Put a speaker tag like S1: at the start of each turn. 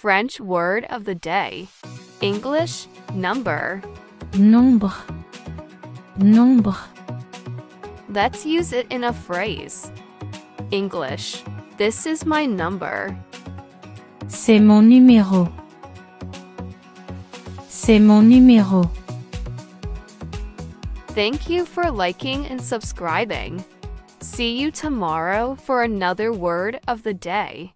S1: French word of the day. English, number.
S2: Nombre. Nombre.
S1: Let's use it in a phrase. English. This is my number.
S2: C'est mon numéro. C'est mon numéro.
S1: Thank you for liking and subscribing. See you tomorrow for another word of the day.